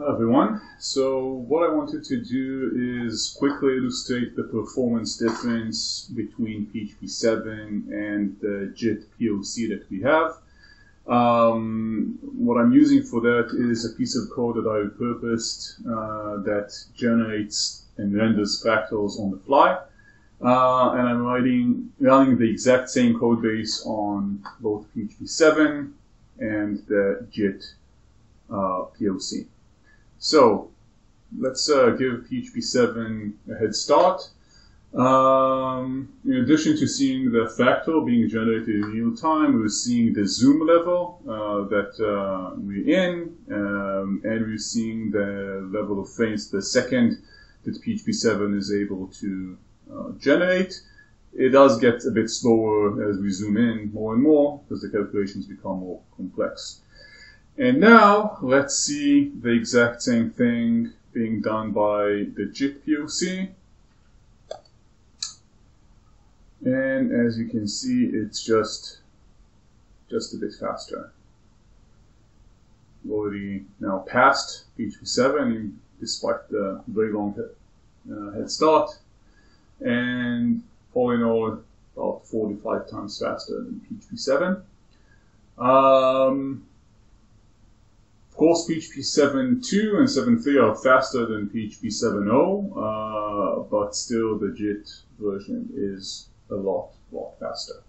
Hello everyone. So what I wanted to do is quickly illustrate the performance difference between PHP 7 and the JIT POC that we have. Um, what I'm using for that is a piece of code that I repurposed uh, that generates and renders fractals on the fly. Uh, and I'm writing, running the exact same code base on both PHP 7 and the JIT uh, POC. So let's uh, give PHP 7 a head start. Um, in addition to seeing the fractal being generated in real time, we're seeing the zoom level uh, that uh, we're in, um, and we're seeing the level of frames per second that PHP 7 is able to uh, generate. It does get a bit slower as we zoom in more and more because the calculations become more complex. And now let's see the exact same thing being done by the JIT POC. And as you can see, it's just, just a bit faster. Already now passed PHP 7 despite the very long head, uh, head start. And all in all, about 45 times faster than PHP 7. Um, course, PHP 7.2 and 7.3 are faster than PHP 7.0, uh, but still the JIT version is a lot, lot faster.